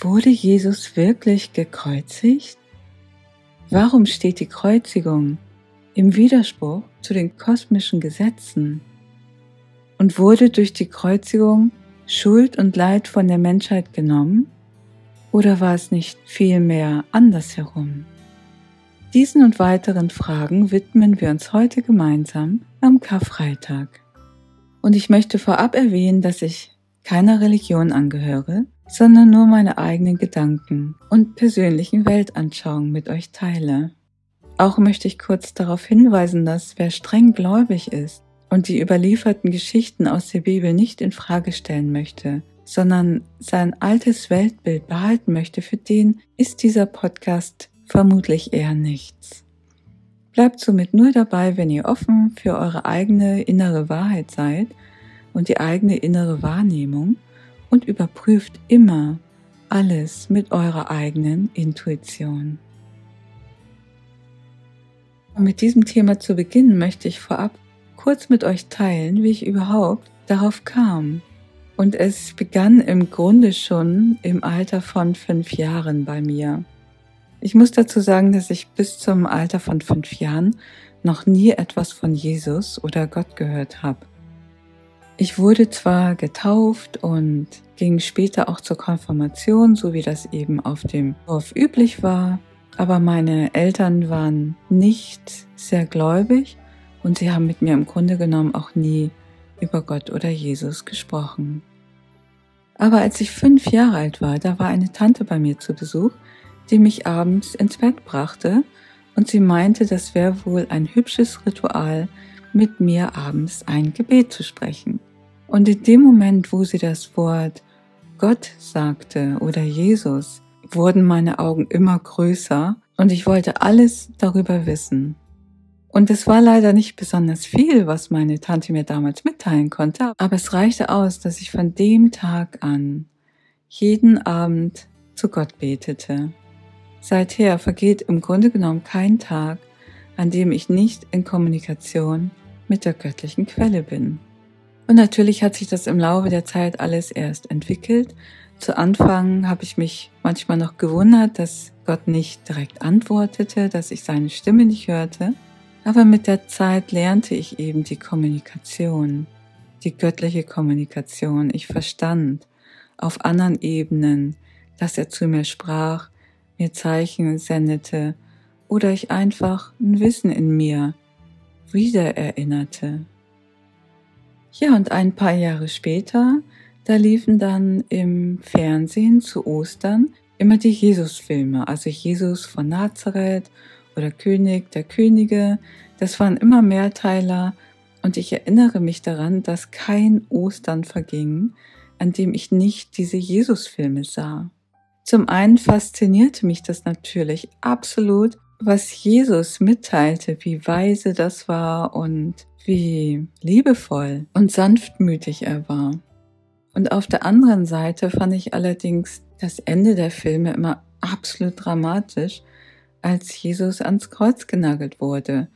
Wurde Jesus wirklich gekreuzigt? Warum steht die Kreuzigung im Widerspruch zu den kosmischen Gesetzen? Und wurde durch die Kreuzigung Schuld und Leid von der Menschheit genommen? Oder war es nicht vielmehr andersherum? Diesen und weiteren Fragen widmen wir uns heute gemeinsam am Karfreitag. Und ich möchte vorab erwähnen, dass ich keiner Religion angehöre, sondern nur meine eigenen Gedanken und persönlichen Weltanschauungen mit euch teile. Auch möchte ich kurz darauf hinweisen, dass wer streng gläubig ist und die überlieferten Geschichten aus der Bibel nicht in Frage stellen möchte, sondern sein altes Weltbild behalten möchte, für den ist dieser Podcast vermutlich eher nichts. Bleibt somit nur dabei, wenn ihr offen für eure eigene innere Wahrheit seid und die eigene innere Wahrnehmung und überprüft immer alles mit eurer eigenen Intuition. Um mit diesem Thema zu beginnen, möchte ich vorab kurz mit euch teilen, wie ich überhaupt darauf kam. Und es begann im Grunde schon im Alter von fünf Jahren bei mir. Ich muss dazu sagen, dass ich bis zum Alter von fünf Jahren noch nie etwas von Jesus oder Gott gehört habe. Ich wurde zwar getauft und ging später auch zur Konfirmation, so wie das eben auf dem Dorf üblich war, aber meine Eltern waren nicht sehr gläubig und sie haben mit mir im Grunde genommen auch nie über Gott oder Jesus gesprochen. Aber als ich fünf Jahre alt war, da war eine Tante bei mir zu Besuch, die mich abends ins Bett brachte und sie meinte, das wäre wohl ein hübsches Ritual, mit mir abends ein Gebet zu sprechen. Und in dem Moment, wo sie das Wort Gott sagte oder Jesus, wurden meine Augen immer größer und ich wollte alles darüber wissen. Und es war leider nicht besonders viel, was meine Tante mir damals mitteilen konnte, aber es reichte aus, dass ich von dem Tag an jeden Abend zu Gott betete. Seither vergeht im Grunde genommen kein Tag, an dem ich nicht in Kommunikation mit der göttlichen Quelle bin. Und natürlich hat sich das im Laufe der Zeit alles erst entwickelt. Zu Anfang habe ich mich manchmal noch gewundert, dass Gott nicht direkt antwortete, dass ich seine Stimme nicht hörte. Aber mit der Zeit lernte ich eben die Kommunikation, die göttliche Kommunikation. Ich verstand auf anderen Ebenen, dass er zu mir sprach, mir Zeichen sendete oder ich einfach ein Wissen in mir wieder erinnerte. Ja, und ein paar Jahre später, da liefen dann im Fernsehen zu Ostern immer die Jesus-Filme, also Jesus von Nazareth oder König der Könige. Das waren immer Mehrteiler und ich erinnere mich daran, dass kein Ostern verging, an dem ich nicht diese Jesus-Filme sah. Zum einen faszinierte mich das natürlich absolut, was Jesus mitteilte, wie weise das war und wie liebevoll und sanftmütig er war. Und auf der anderen Seite fand ich allerdings das Ende der Filme immer absolut dramatisch, als Jesus ans Kreuz genagelt wurde.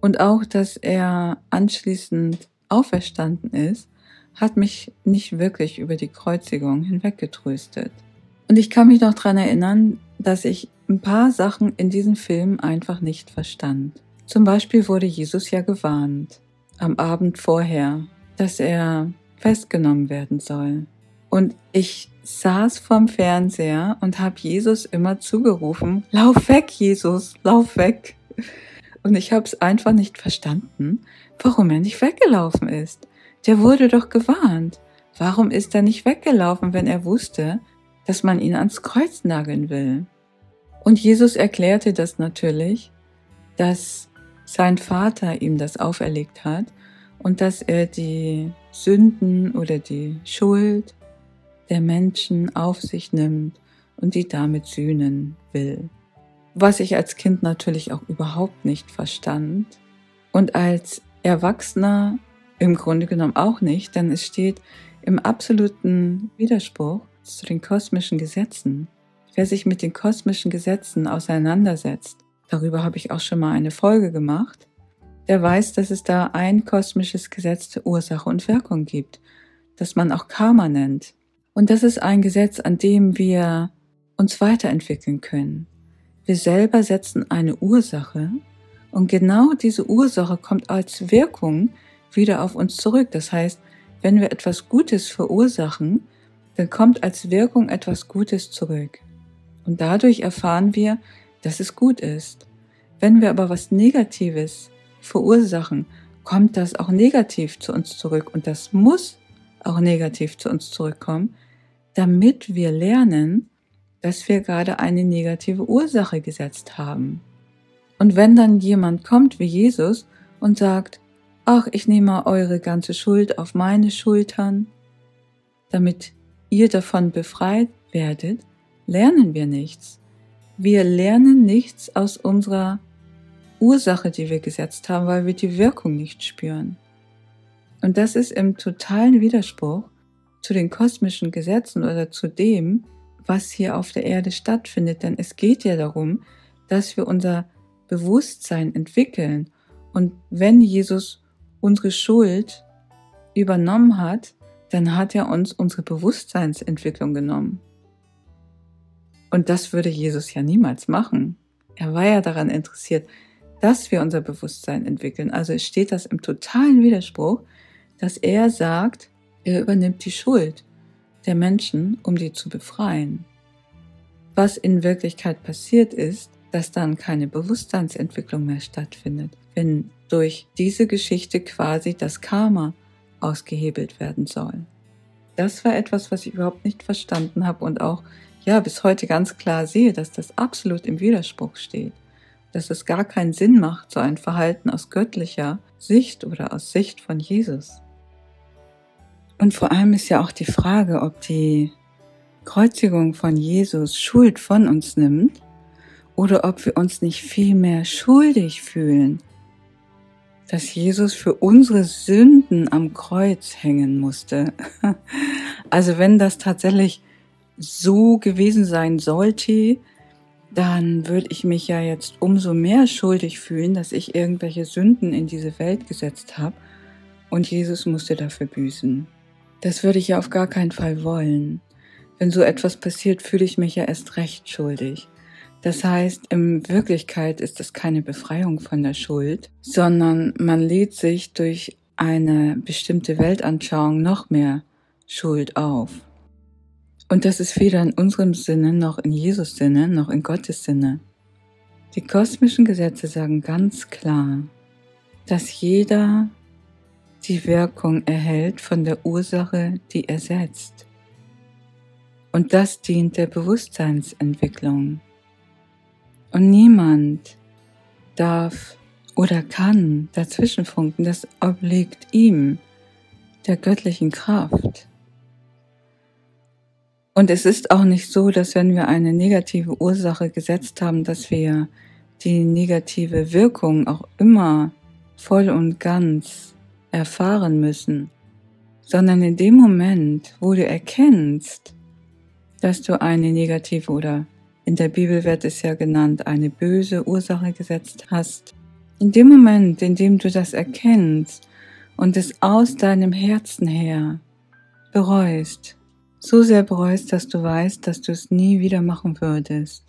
Und auch, dass er anschließend auferstanden ist, hat mich nicht wirklich über die Kreuzigung hinweggetröstet. Und ich kann mich noch dran erinnern, dass ich ein paar Sachen in diesem Film einfach nicht verstand. Zum Beispiel wurde Jesus ja gewarnt am Abend vorher, dass er festgenommen werden soll. Und ich saß vorm Fernseher und habe Jesus immer zugerufen, Lauf weg, Jesus, lauf weg. Und ich habe es einfach nicht verstanden, warum er nicht weggelaufen ist. Der wurde doch gewarnt. Warum ist er nicht weggelaufen, wenn er wusste, dass man ihn ans Kreuz nageln will. Und Jesus erklärte das natürlich, dass sein Vater ihm das auferlegt hat und dass er die Sünden oder die Schuld der Menschen auf sich nimmt und die damit sühnen will. Was ich als Kind natürlich auch überhaupt nicht verstand und als Erwachsener im Grunde genommen auch nicht, denn es steht im absoluten Widerspruch zu den kosmischen Gesetzen. Wer sich mit den kosmischen Gesetzen auseinandersetzt, darüber habe ich auch schon mal eine Folge gemacht, der weiß, dass es da ein kosmisches Gesetz der Ursache und Wirkung gibt, das man auch Karma nennt. Und das ist ein Gesetz, an dem wir uns weiterentwickeln können. Wir selber setzen eine Ursache und genau diese Ursache kommt als Wirkung wieder auf uns zurück. Das heißt, wenn wir etwas Gutes verursachen, dann kommt als Wirkung etwas Gutes zurück. Und dadurch erfahren wir, dass es gut ist. Wenn wir aber was Negatives verursachen, kommt das auch negativ zu uns zurück und das muss auch negativ zu uns zurückkommen, damit wir lernen, dass wir gerade eine negative Ursache gesetzt haben. Und wenn dann jemand kommt wie Jesus und sagt, ach, ich nehme eure ganze Schuld auf meine Schultern, damit ihr davon befreit werdet, lernen wir nichts. Wir lernen nichts aus unserer Ursache, die wir gesetzt haben, weil wir die Wirkung nicht spüren. Und das ist im totalen Widerspruch zu den kosmischen Gesetzen oder zu dem, was hier auf der Erde stattfindet. Denn es geht ja darum, dass wir unser Bewusstsein entwickeln. Und wenn Jesus unsere Schuld übernommen hat, dann hat er uns unsere Bewusstseinsentwicklung genommen. Und das würde Jesus ja niemals machen. Er war ja daran interessiert, dass wir unser Bewusstsein entwickeln. Also steht das im totalen Widerspruch, dass er sagt, er übernimmt die Schuld der Menschen, um die zu befreien. Was in Wirklichkeit passiert ist, dass dann keine Bewusstseinsentwicklung mehr stattfindet, wenn durch diese Geschichte quasi das Karma ausgehebelt werden soll. Das war etwas, was ich überhaupt nicht verstanden habe und auch ja bis heute ganz klar sehe, dass das absolut im Widerspruch steht, dass es gar keinen Sinn macht, so ein Verhalten aus göttlicher Sicht oder aus Sicht von Jesus. Und vor allem ist ja auch die Frage, ob die Kreuzigung von Jesus Schuld von uns nimmt oder ob wir uns nicht viel mehr schuldig fühlen, dass Jesus für unsere Sünden am Kreuz hängen musste. Also wenn das tatsächlich so gewesen sein sollte, dann würde ich mich ja jetzt umso mehr schuldig fühlen, dass ich irgendwelche Sünden in diese Welt gesetzt habe und Jesus musste dafür büßen. Das würde ich ja auf gar keinen Fall wollen. Wenn so etwas passiert, fühle ich mich ja erst recht schuldig. Das heißt, in Wirklichkeit ist es keine Befreiung von der Schuld, sondern man lädt sich durch eine bestimmte Weltanschauung noch mehr Schuld auf. Und das ist weder in unserem Sinne, noch in Jesus Sinne, noch in Gottes Sinne. Die kosmischen Gesetze sagen ganz klar, dass jeder die Wirkung erhält von der Ursache, die er setzt. Und das dient der Bewusstseinsentwicklung. Und niemand darf oder kann dazwischenfunken, das obliegt ihm, der göttlichen Kraft. Und es ist auch nicht so, dass wenn wir eine negative Ursache gesetzt haben, dass wir die negative Wirkung auch immer voll und ganz erfahren müssen, sondern in dem Moment, wo du erkennst, dass du eine negative oder in der Bibel wird es ja genannt, eine böse Ursache gesetzt hast. In dem Moment, in dem du das erkennst und es aus deinem Herzen her bereust, so sehr bereust, dass du weißt, dass du es nie wieder machen würdest,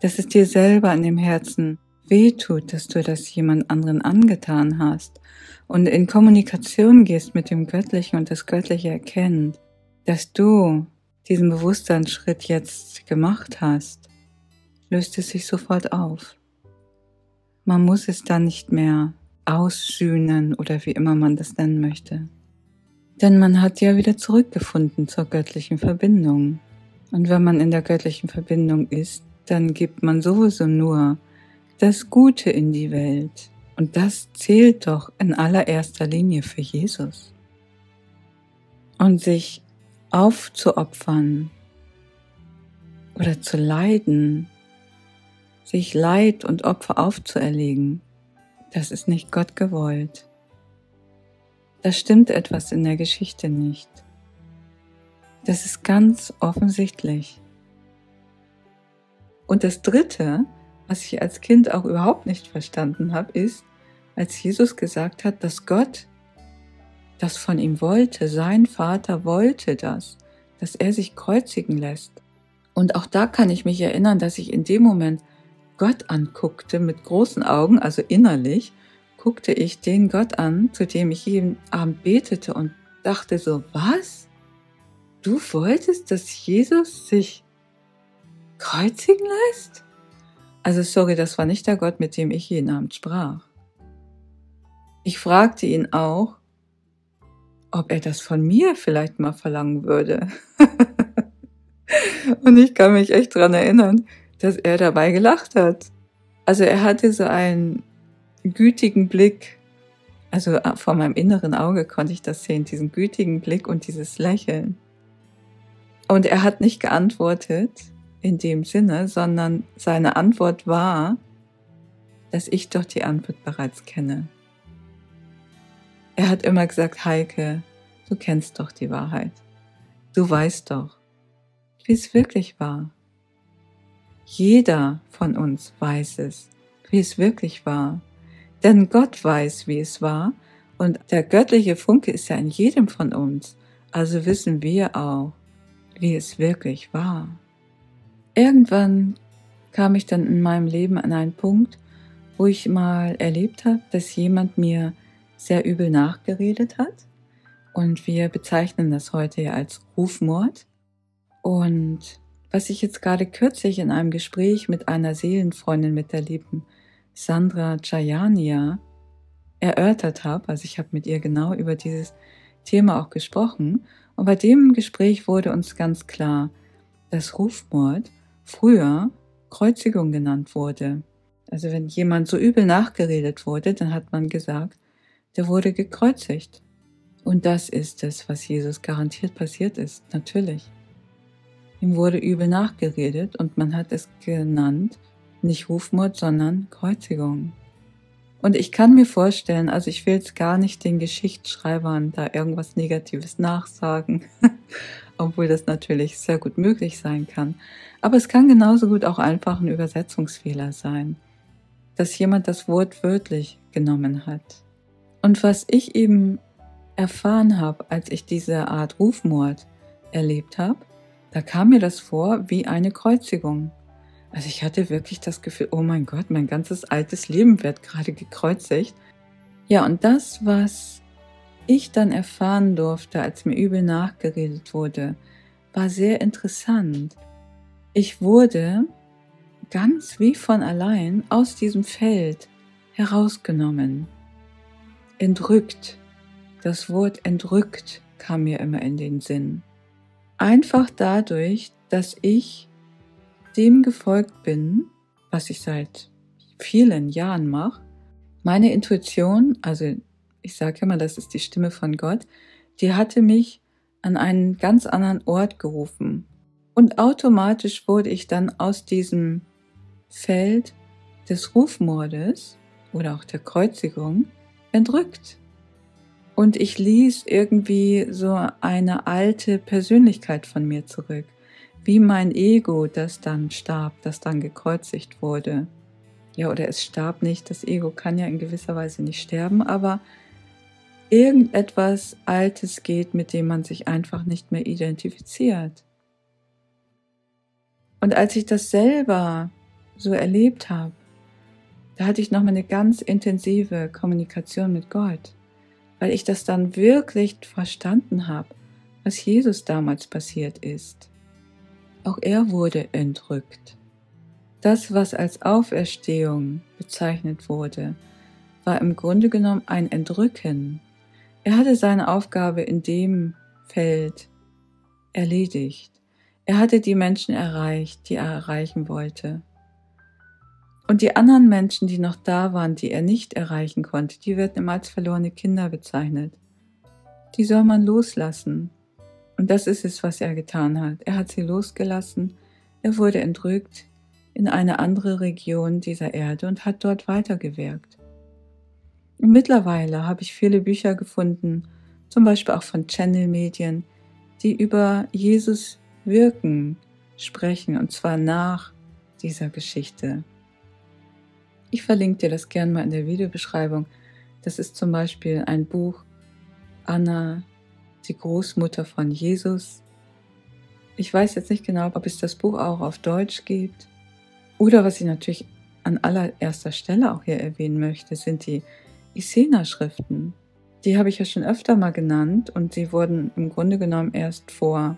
dass es dir selber in dem Herzen wehtut, dass du das jemand anderen angetan hast und in Kommunikation gehst mit dem Göttlichen und das Göttliche erkennt, dass du diesen Bewusstseinsschritt jetzt gemacht hast, löst es sich sofort auf. Man muss es dann nicht mehr aussühnen oder wie immer man das nennen möchte. Denn man hat ja wieder zurückgefunden zur göttlichen Verbindung. Und wenn man in der göttlichen Verbindung ist, dann gibt man sowieso nur das Gute in die Welt. Und das zählt doch in allererster Linie für Jesus. Und sich aufzuopfern oder zu leiden, sich Leid und Opfer aufzuerlegen, das ist nicht Gott gewollt. Da stimmt etwas in der Geschichte nicht. Das ist ganz offensichtlich. Und das Dritte, was ich als Kind auch überhaupt nicht verstanden habe, ist, als Jesus gesagt hat, dass Gott das von ihm wollte. Sein Vater wollte das, dass er sich kreuzigen lässt. Und auch da kann ich mich erinnern, dass ich in dem Moment Gott anguckte mit großen Augen, also innerlich, guckte ich den Gott an, zu dem ich jeden Abend betete und dachte so, was? Du wolltest, dass Jesus sich kreuzigen lässt? Also sorry, das war nicht der Gott, mit dem ich jeden Abend sprach. Ich fragte ihn auch, ob er das von mir vielleicht mal verlangen würde. und ich kann mich echt dran erinnern, dass er dabei gelacht hat. Also er hatte so einen gütigen Blick. Also äh, vor meinem inneren Auge konnte ich das sehen, diesen gütigen Blick und dieses Lächeln. Und er hat nicht geantwortet in dem Sinne, sondern seine Antwort war, dass ich doch die Antwort bereits kenne. Er hat immer gesagt, Heike, du kennst doch die Wahrheit. Du weißt doch, wie es wirklich war. Jeder von uns weiß es, wie es wirklich war. Denn Gott weiß, wie es war, und der göttliche Funke ist ja in jedem von uns, also wissen wir auch, wie es wirklich war. Irgendwann kam ich dann in meinem Leben an einen Punkt, wo ich mal erlebt habe, dass jemand mir sehr übel nachgeredet hat. Und wir bezeichnen das heute ja als Rufmord. Und was ich jetzt gerade kürzlich in einem Gespräch mit einer Seelenfreundin mit der lieben Sandra Chayania erörtert habe, also ich habe mit ihr genau über dieses Thema auch gesprochen, und bei dem Gespräch wurde uns ganz klar, dass Rufmord früher Kreuzigung genannt wurde. Also wenn jemand so übel nachgeredet wurde, dann hat man gesagt, der wurde gekreuzigt. Und das ist es, was Jesus garantiert passiert ist, natürlich. Ihm wurde übel nachgeredet und man hat es genannt, nicht Rufmord, sondern Kreuzigung. Und ich kann mir vorstellen, also ich will jetzt gar nicht den Geschichtsschreibern da irgendwas Negatives nachsagen, obwohl das natürlich sehr gut möglich sein kann. Aber es kann genauso gut auch einfach ein Übersetzungsfehler sein, dass jemand das Wort wörtlich genommen hat. Und was ich eben erfahren habe, als ich diese Art Rufmord erlebt habe, da kam mir das vor wie eine Kreuzigung. Also ich hatte wirklich das Gefühl, oh mein Gott, mein ganzes altes Leben wird gerade gekreuzigt. Ja, und das, was ich dann erfahren durfte, als mir übel nachgeredet wurde, war sehr interessant. Ich wurde ganz wie von allein aus diesem Feld herausgenommen, entrückt. Das Wort entrückt kam mir immer in den Sinn. Einfach dadurch, dass ich dem gefolgt bin, was ich seit vielen Jahren mache, meine Intuition, also ich sage immer, das ist die Stimme von Gott, die hatte mich an einen ganz anderen Ort gerufen. Und automatisch wurde ich dann aus diesem Feld des Rufmordes oder auch der Kreuzigung entrückt. Und ich ließ irgendwie so eine alte Persönlichkeit von mir zurück wie mein Ego, das dann starb, das dann gekreuzigt wurde. Ja, oder es starb nicht, das Ego kann ja in gewisser Weise nicht sterben, aber irgendetwas Altes geht, mit dem man sich einfach nicht mehr identifiziert. Und als ich das selber so erlebt habe, da hatte ich nochmal eine ganz intensive Kommunikation mit Gott, weil ich das dann wirklich verstanden habe, was Jesus damals passiert ist. Auch er wurde entrückt. Das, was als Auferstehung bezeichnet wurde, war im Grunde genommen ein Entrücken. Er hatte seine Aufgabe in dem Feld erledigt. Er hatte die Menschen erreicht, die er erreichen wollte. Und die anderen Menschen, die noch da waren, die er nicht erreichen konnte, die werden immer als verlorene Kinder bezeichnet. Die soll man loslassen. Und das ist es, was er getan hat. Er hat sie losgelassen, er wurde entrückt in eine andere Region dieser Erde und hat dort weitergewirkt. Und mittlerweile habe ich viele Bücher gefunden, zum Beispiel auch von Channel-Medien, die über Jesus wirken sprechen, und zwar nach dieser Geschichte. Ich verlinke dir das gerne mal in der Videobeschreibung. Das ist zum Beispiel ein Buch Anna die Großmutter von Jesus. Ich weiß jetzt nicht genau, ob es das Buch auch auf Deutsch gibt. Oder was ich natürlich an allererster Stelle auch hier erwähnen möchte, sind die Isena-Schriften. Die habe ich ja schon öfter mal genannt und sie wurden im Grunde genommen erst vor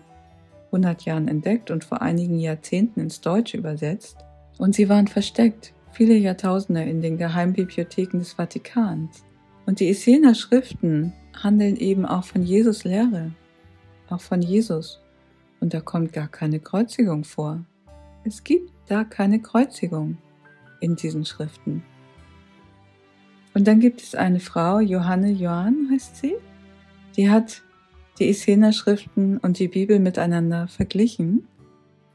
100 Jahren entdeckt und vor einigen Jahrzehnten ins Deutsche übersetzt. Und sie waren versteckt, viele Jahrtausende in den Geheimbibliotheken des Vatikans. Und die Essener Schriften handeln eben auch von Jesus Lehre, auch von Jesus. Und da kommt gar keine Kreuzigung vor. Es gibt da keine Kreuzigung in diesen Schriften. Und dann gibt es eine Frau, Johanne Johann heißt sie, die hat die Essener Schriften und die Bibel miteinander verglichen.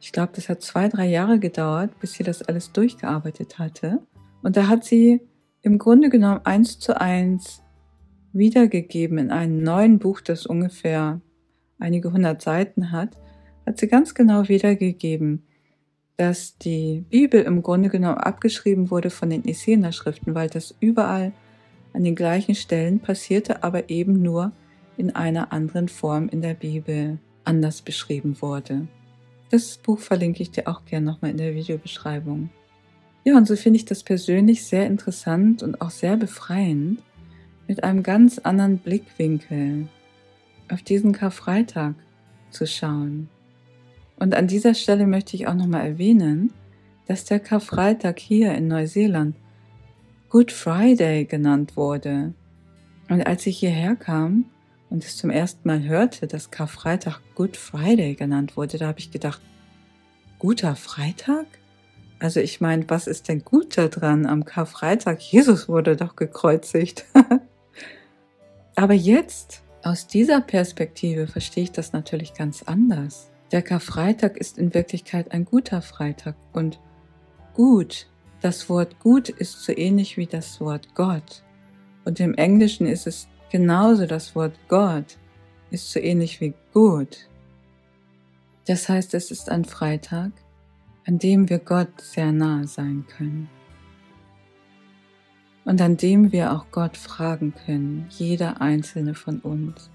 Ich glaube, das hat zwei, drei Jahre gedauert, bis sie das alles durchgearbeitet hatte. Und da hat sie im Grunde genommen eins zu eins wiedergegeben in einem neuen Buch, das ungefähr einige hundert Seiten hat, hat sie ganz genau wiedergegeben, dass die Bibel im Grunde genommen abgeschrieben wurde von den Essener Schriften, weil das überall an den gleichen Stellen passierte, aber eben nur in einer anderen Form in der Bibel anders beschrieben wurde. Das Buch verlinke ich dir auch gerne nochmal in der Videobeschreibung. Ja, und so finde ich das persönlich sehr interessant und auch sehr befreiend, mit einem ganz anderen Blickwinkel auf diesen Karfreitag zu schauen. Und an dieser Stelle möchte ich auch nochmal erwähnen, dass der Karfreitag hier in Neuseeland Good Friday genannt wurde. Und als ich hierher kam, und es zum ersten Mal hörte, dass Karfreitag Good Friday genannt wurde, da habe ich gedacht, guter Freitag? Also ich meine, was ist denn gut daran am Karfreitag? Jesus wurde doch gekreuzigt. Aber jetzt, aus dieser Perspektive, verstehe ich das natürlich ganz anders. Der Karfreitag ist in Wirklichkeit ein guter Freitag und gut, das Wort gut ist so ähnlich wie das Wort Gott. Und im Englischen ist es Genauso das Wort Gott ist so ähnlich wie gut. Das heißt, es ist ein Freitag, an dem wir Gott sehr nahe sein können. Und an dem wir auch Gott fragen können, jeder einzelne von uns.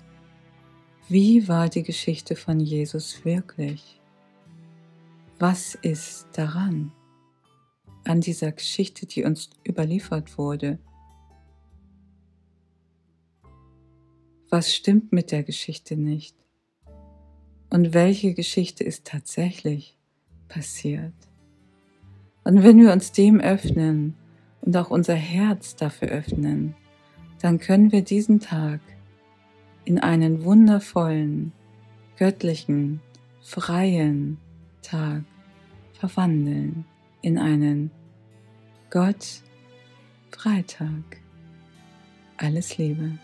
Wie war die Geschichte von Jesus wirklich? Was ist daran? An dieser Geschichte, die uns überliefert wurde, was stimmt mit der Geschichte nicht und welche Geschichte ist tatsächlich passiert. Und wenn wir uns dem öffnen und auch unser Herz dafür öffnen, dann können wir diesen Tag in einen wundervollen, göttlichen, freien Tag verwandeln, in einen Gott Freitag. Alles Liebe.